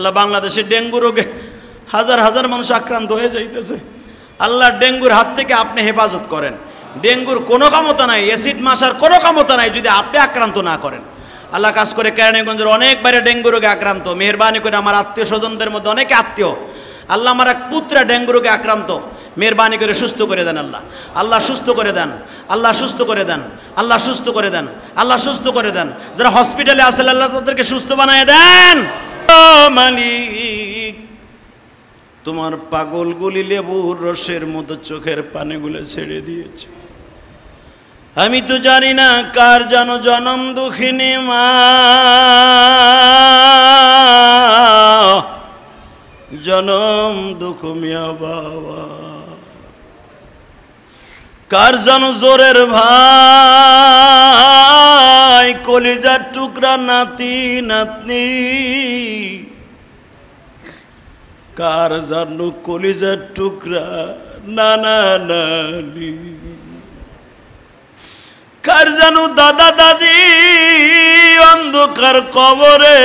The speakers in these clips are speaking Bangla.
আল্লাহ বাংলাদেশে ডেঙ্গু রোগে হাজার হাজার মানুষ আক্রান্ত হয়ে যাইতেছে। আল্লাহ ডেঙ্গুর হাত থেকে আপনি হেফাজত করেন। ডেঙ্গুর কোনো ক্ষমতা নাই, অ্যাসিড মাসার কোনো ক্ষমতা নাই যদি আপনি আক্রান্ত না করেন। আল্লাহ কাজ করে কেরানীগঞ্জের অনেকবারে ডেঙ্গু রোগে আক্রান্ত। মেহরবানি করে আমার আত্মীয় স্বজনদের মধ্যে অনেকে আত্মীয়। আল্লাহ আমার এক পুত্রা ডেঙ্গু রোগে আক্রান্ত। মেহরবানি করে সুস্থ করে দেন আল্লাহ। আল্লাহ সুস্থ করে দেন। আল্লাহ সুস্থ করে দেন। আল্লাহ সুস্থ করে দেন। আল্লাহ সুস্থ করে দেন। যারা হসপিটালে আসলে আল্লাহ তাদেরকে সুস্থ বানায় দেন। মালিক। তোমার পাগলগুলি লেবুর রসের মতো চোখের পানিগুলো ছেড়ে দিয়েছে। আমি তো জানি না কার জানো জনম দুঃখিনী মা। জনম দুঃখ মিয়া বাবা। কার জানো জোরের ভাই কলিজার টুকরা নাতি, নাতনি। কার জানো কলিজার টুকরা, নানা নানি। কার জানো দাদা দাদি, অন্ধকার কবরে।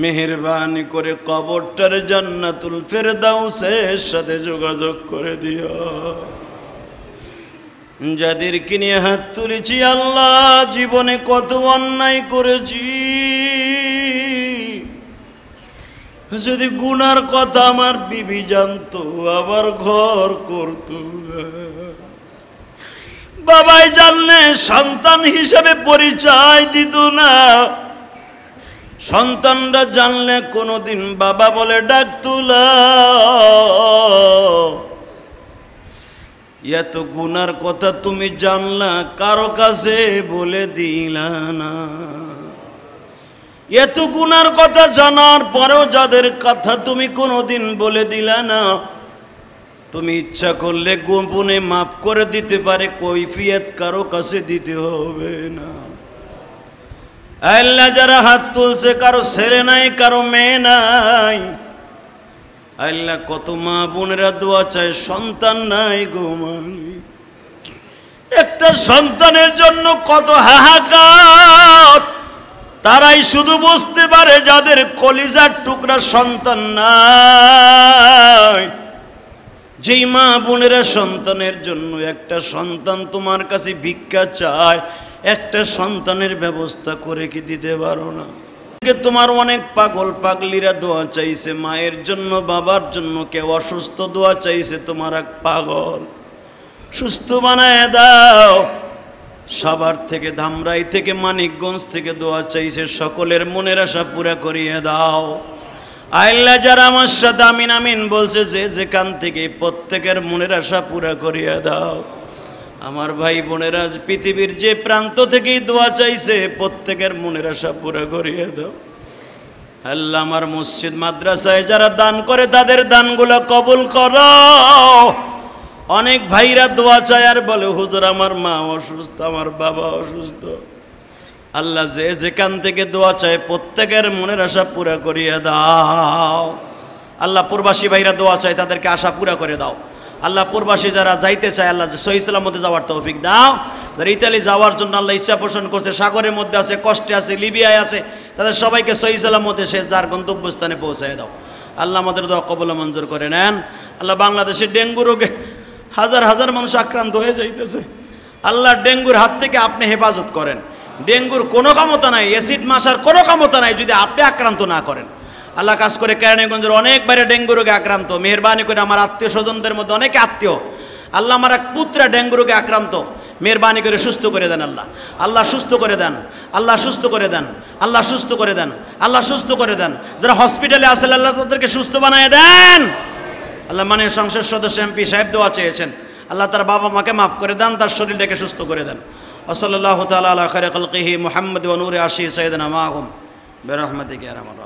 মেহরবানি করে কবরটার জান্নাতুল ফেরদাউসের সাথে যোগাযোগ করে দিও। যাদেরকে নিয়ে হাত তুলেছি, আল্লাহ জীবনে কত অন্যায় করেছি। যদি গুনার কথা আমার বিবি জানতো, আবার ঘর করতো। বাবাই জানলে সন্তান হিসেবে পরিচয় দিত না। সন্তানরা জানলে কোনোদিন বাবা বলে ডাক এত গুনার কথা তুমি জানলা, কারও কাছে বলে দিলা না। এত গুনার কথা জানার পরেও যাদের কথা তুমি কোনোদিন বলে দিলা না, তুমি ইচ্ছা করলে গোপনে মাফ করে দিতে পারে, কৈফিয়ত কারও কাছে দিতে হবে না। আল্লাহ যারা হাত তুলছে, কারও ছেলে নাই, কারও মেয়ে নাই আল্লাহ কত মা বোনেরা দোয়া চায়, সন্তান নাই গো। একটা সন্তানের জন্য কত হাহাকার। তারাই শুধু বুঝতে পারে যাদের কলিজার টুকরা সন্তান নাই। যেই মা বোনেরা সন্তানের জন্য একটা সন্তান তোমার কাছে ভিক্ষা চায়, একটা সন্তানের ব্যবস্থা করে কি দিতে পারো না? কে তোমার অনেক পাগল পাগলিরা দোয়া চাইছে, মায়ের জন্য, বাবার জন্য, কেউ অসুস্থ দোয়া চাইছে, তোমার এক পাগল। সুস্থ বানায় দাও। সবার থেকে, ধামরাই থেকে, মানিকগঞ্জ থেকে দোয়া চাইছে, সকলের মনের আশা পুরা করিয়ে দাও। আল্লাহ যারা আমার সাথে আমিন আমিন বলছে, যে যেখান থেকে প্রত্যেকের মনের আশা পুরা করিয়ে দাও। আমার ভাই বোনেরা পৃথিবীর যে প্রান্ত থেকেই দোয়া চাইছে, প্রত্যেকের মনের আশা পুরা করিয়ে দাও। আল্লাহ আমার মসজিদ, মাদ্রাসায় যারা দান করে, তাদের দানগুলো কবুল করো অনেক ভাইরা দোয়া চায় আর বলে, হুজুর, আমার মা অসুস্থ, আমার বাবা অসুস্থ। আল্লাহ যে যেখান থেকে দোয়া চায়, প্রত্যেকের মনের আশা পুরা করিয়ে দাও। আল্লাহ প্রবাসী ভাইরা দোয়া চায়, তাদেরকে আশা পুরা করে দাও। আল্লাহ প্রবাসী যারা যাইতে চায়, আল্লাহ সহি মধ্যে যাওয়ার তৌফিক দাও। যারা ইতালি যাওয়ার জন্য আল্লাহ ইচ্ছা পোষণ করছে, সাগরের মধ্যে আছে, কষ্টে আছে, লিবিয়ায় আছে, তাদের সবাইকে সহি মধ্যে সে যার গন্তব্যস্থানে পৌঁছায় দাও। আল্লাহ আমাদের দোয়া কবল মঞ্জুর করে নেন। আল্লাহ বাংলাদেশে ডেঙ্গু রোগে হাজার হাজার মানুষ আক্রান্ত হয়ে যাইতেছে। আল্লাহ ডেঙ্গুর হাত থেকে আপনি হেফাজত করেন। ডেঙ্গুর কোনো ক্ষমতা নাই, অ্যাসিড মাসার কোনো ক্ষমতা নাই যদি আপনি আক্রান্ত না করেন। আল্লাহ কাজ করে কেরানীগঞ্জের অনেকবারে ডেঙ্গু রোগে আক্রান্ত। মেহরবানি করে আমার আত্মীয় স্বজনদের মধ্যে অনেকে আত্মীয়। আল্লাহ আমার এক পুত্রা ডেঙ্গু রোগে আক্রান্ত। মেহরবানি করে সুস্থ করে দেন আল্লাহ। আল্লাহ সুস্থ করে দেন। আল্লাহ সুস্থ করে দেন। আল্লাহ সুস্থ করে দেন। আল্লাহ সুস্থ করে দেন। যারা হসপিটালে আসলে আল্লাহ তাদেরকে সুস্থ বানায় দেন। আল্লাহ মানে সংসদ সদস্য এমপি সাহেব দোয়া চেয়েছেন। আল্লাহ তার বাবা মাকে মাফ করে দেন, তার শরীরটাকে সুস্থ করে দেন। ওসল্লাহ তালা খারে কলকিহি মোহাম্মদ নূর আশি সৈয়দ নামাহম বেরহমদিকে রহমান